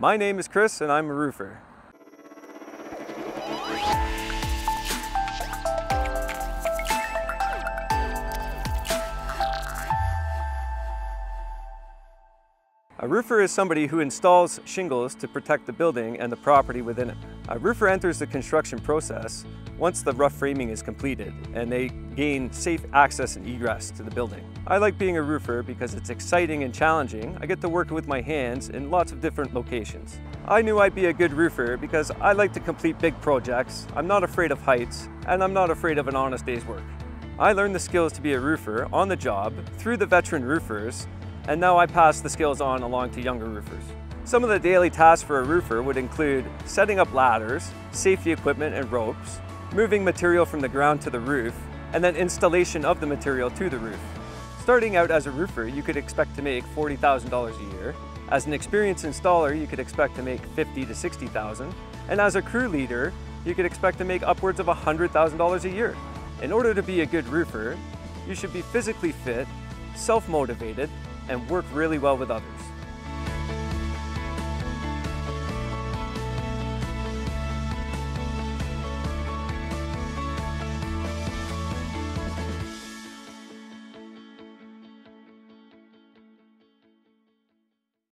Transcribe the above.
My name is Chris and I'm a roofer. A roofer is somebody who installs shingles to protect the building and the property within it. A roofer enters the construction process once the rough framing is completed and they gain safe access and egress to the building. I like being a roofer because it's exciting and challenging. I get to work with my hands in lots of different locations. I knew I'd be a good roofer because I like to complete big projects, I'm not afraid of heights, and I'm not afraid of an honest day's work. I learned the skills to be a roofer on the job through the veteran roofers and now I pass the skills on along to younger roofers. Some of the daily tasks for a roofer would include setting up ladders, safety equipment and ropes, moving material from the ground to the roof, and then installation of the material to the roof. Starting out as a roofer, you could expect to make $40,000 a year. As an experienced installer, you could expect to make 50 to 60,000. And as a crew leader, you could expect to make upwards of $100,000 a year. In order to be a good roofer, you should be physically fit, self-motivated, and work really well with others.